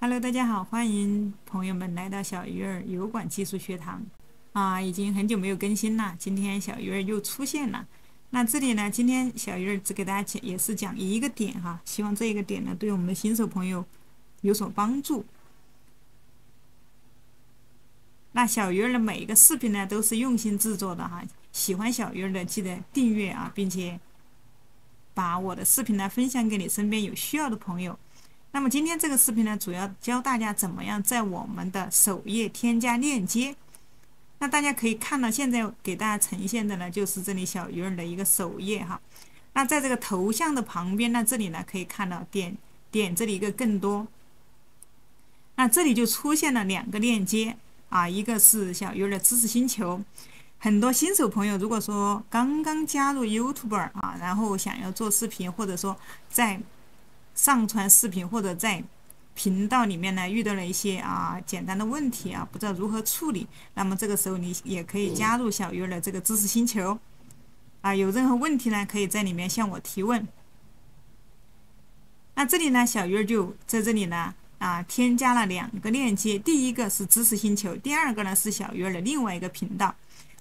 Hello，大家好，欢迎朋友们来到小鱼儿油管技术学堂。啊，已经很久没有更新了，今天小鱼儿又出现了。那这里呢，今天小鱼儿只给大家讲，也是讲一个点哈，希望这一个点呢，对我们的新手朋友有所帮助。那小鱼儿的每一个视频呢，都是用心制作的哈。喜欢小鱼儿的，记得订阅啊，并且把我的视频呢分享给你身边有需要的朋友。那么今天这个视频呢，主要教大家怎么样在我们的首页添加链接。那大家可以看到，现在给大家呈现的呢，就是这里小鱼儿的一个首页哈。那在这个头像的旁边呢，这里呢可以看到点点这里一个更多。那这里就出现了两个链接啊，一个是小鱼儿的知识星球。很多新手朋友，如果说刚刚加入 YouTube 啊，然后想要做视频，或者说在上传视频，或者在频道里面呢遇到了一些啊简单的问题啊，不知道如何处理，那么这个时候你也可以加入小鱼儿的这个知识星球啊，有任何问题呢，可以在里面向我提问。那这里呢，小鱼儿就在这里呢啊，添加了两个链接，第一个是知识星球，第二个呢是小鱼儿的另外一个频道。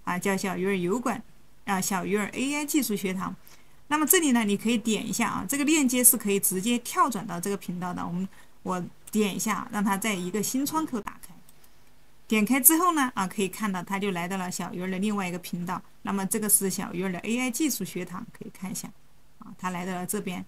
啊，叫小鱼儿油管，啊，小鱼儿 AI 技术学堂。那么这里呢，你可以点一下啊，这个链接是可以直接跳转到这个频道的。我们我点一下，让它在一个新窗口打开。点开之后呢，啊，可以看到它就来到了小鱼儿的另外一个频道。那么这个是小鱼儿的 AI 技术学堂，可以看一下，啊，它来到了这边。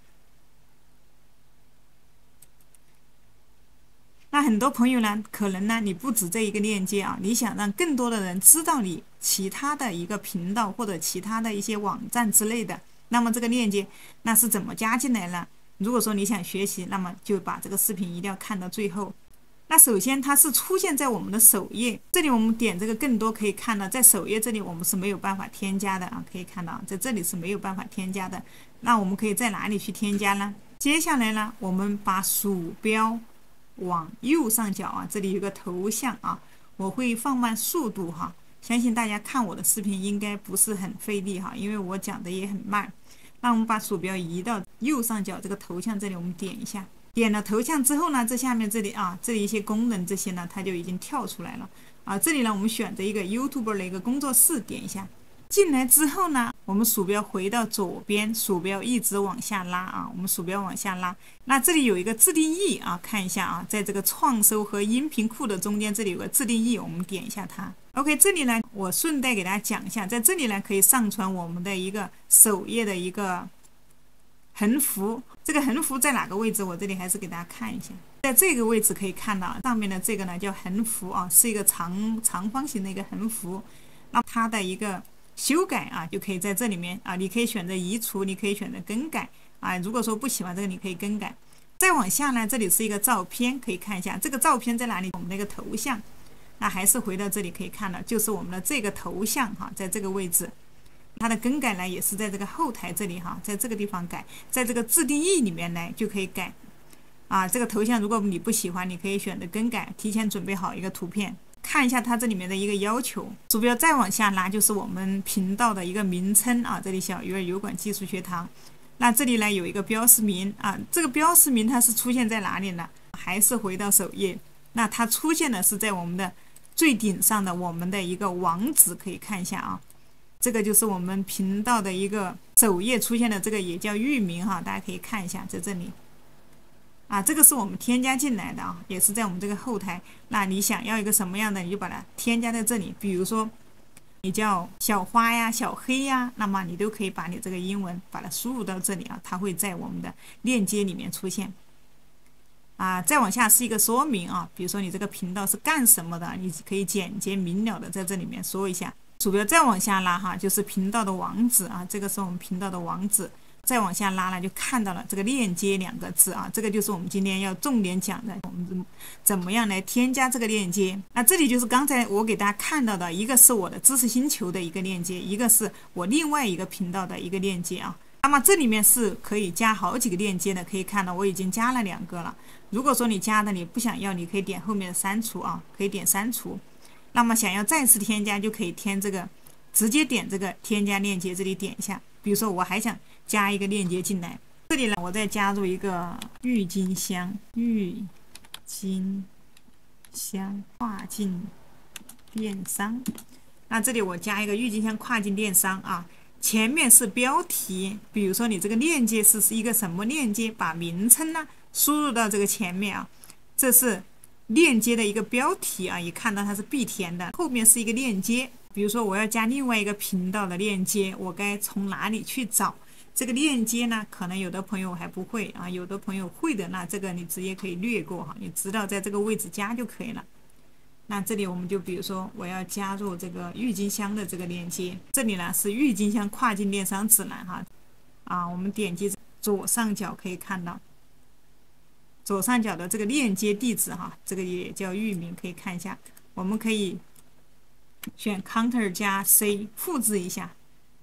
那很多朋友呢，可能呢，你不止这一个链接啊，你想让更多的人知道你其他的一个频道或者其他的一些网站之类的，那么这个链接那是怎么加进来呢？如果说你想学习，那么就把这个视频一定要看到最后。那首先它是出现在我们的首页，这里我们点这个更多可以看到，在首页这里我们是没有办法添加的啊，可以看到在这里是没有办法添加的。那我们可以在哪里去添加呢？接下来呢，我们把鼠标。往右上角啊，这里有个头像啊，我会放慢速度哈，相信大家看我的视频应该不是很费力哈，因为我讲的也很慢。那我们把鼠标移到右上角这个头像这里，我们点一下，点了头像之后呢，这下面这里啊，这里一些功能这些呢，它就已经跳出来了啊。这里呢，我们选择一个 YouTube 的一个工作室，点一下。进来之后呢，我们鼠标回到左边，鼠标一直往下拉啊，我们鼠标往下拉。那这里有一个自定义啊，看一下啊，在这个创收和音频库的中间，这里有个自定义，我们点一下它。OK，这里呢，我顺带给大家讲一下，在这里呢可以上传我们的一个首页的一个横幅。这个横幅在哪个位置？我这里还是给大家看一下，在这个位置可以看到上面的这个呢叫横幅啊，是一个长长方形的一个横幅。那它的一个。修改啊，就可以在这里面啊，你可以选择移除，你可以选择更改啊。如果说不喜欢这个，你可以更改。再往下呢，这里是一个照片，可以看一下这个照片在哪里？我们那个头像，那还是回到这里可以看到，就是我们的这个头像哈，在这个位置。它的更改呢，也是在这个后台这里哈，在这个地方改，在这个自定义里面呢就可以改啊。这个头像如果你不喜欢，你可以选择更改，提前准备好一个图片。看一下它这里面的一个要求，鼠标再往下拉就是我们频道的一个名称啊，这里小鱼儿油管技术学堂。那这里呢有一个标识名啊，这个标识名它是出现在哪里呢？还是回到首页？那它出现的是在我们的最顶上的我们的一个网址，可以看一下啊，这个就是我们频道的一个首页出现的这个也叫域名哈，大家可以看一下在这里。啊，这个是我们添加进来的啊，也是在我们这个后台。那你想要一个什么样的，你就把它添加在这里。比如说，你叫小花呀、小黑呀，那么你都可以把你这个英文把它输入到这里啊，它会在我们的链接里面出现。啊，再往下是一个说明啊，比如说你这个频道是干什么的，你可以简洁明了的在这里面说一下。鼠标再往下拉哈，就是频道的网址啊，这个是我们频道的网址。再往下拉呢，就看到了这个链接两个字啊，这个就是我们今天要重点讲的，我们怎怎么样来添加这个链接？那这里就是刚才我给大家看到的一个是我的知识星球的一个链接，一个是我另外一个频道的一个链接啊。那么这里面是可以加好几个链接的，可以看到我已经加了两个了。如果说你加的你不想要，你可以点后面的删除啊，可以点删除。那么想要再次添加，就可以添这个，直接点这个添加链接，这里点一下。比如说我还想。加一个链接进来，这里呢，我再加入一个郁金香，郁金香跨境电商。那这里我加一个郁金香跨境电商啊，前面是标题，比如说你这个链接是是一个什么链接，把名称呢输入到这个前面啊，这是链接的一个标题啊，一看到它是必填的，后面是一个链接，比如说我要加另外一个频道的链接，我该从哪里去找这个链接呢？可能有的朋友还不会啊，有的朋友会的，那这个你直接可以略过哈，你知道在这个位置加就可以了。那这里我们就比如说，我要加入这个郁金香的这个链接，这里呢是郁金香跨境电商指南哈，啊，我们点击左上角可以看到，左上角的这个链接地址哈，这个也叫域名，可以看一下。我们可以选 Ctrl 加 C 复制一下，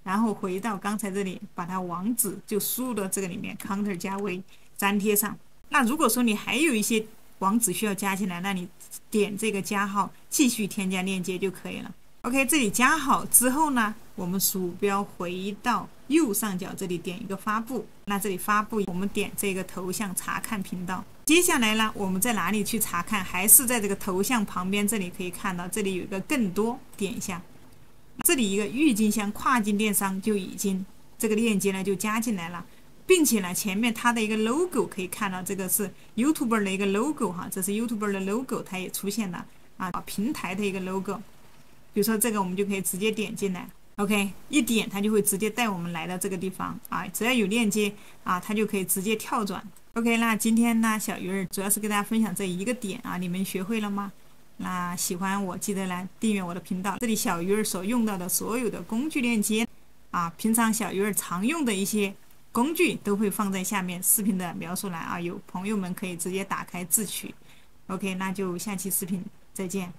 然后回到刚才这里，把它网址就输入到这个里面，Ctrl 加 V 粘贴上。那如果说你还有一些网址需要加进来，那你点这个加号，继续添加链接就可以了。OK，这里加好之后呢，我们鼠标回到右上角这里点一个发布，那这里发布，我们点这个头像查看频道。接下来呢，我们在哪里去查看？还是在这个头像旁边这里可以看到，这里有一个更多，点一下，这里一个郁金香跨境电商就已经这个链接呢就加进来了。并且呢，前面它的一个 logo 可以看到，这个是 YouTuber 的一个 logo 哈，这是 YouTuber 的 logo，它也出现了啊，平台的一个 logo。比如说这个，我们就可以直接点进来，OK，一点它就会直接带我们来到这个地方啊，只要有链接啊，它就可以直接跳转。OK，那今天呢，小鱼儿主要是跟大家分享这一个点啊，你们学会了吗？那喜欢我记得来订阅我的频道，这里小鱼儿所用到的所有的工具链接啊，平常小鱼儿常用的一些。工具都会放在下面视频的描述栏啊，有朋友们可以直接打开自取。OK，那就下期视频再见。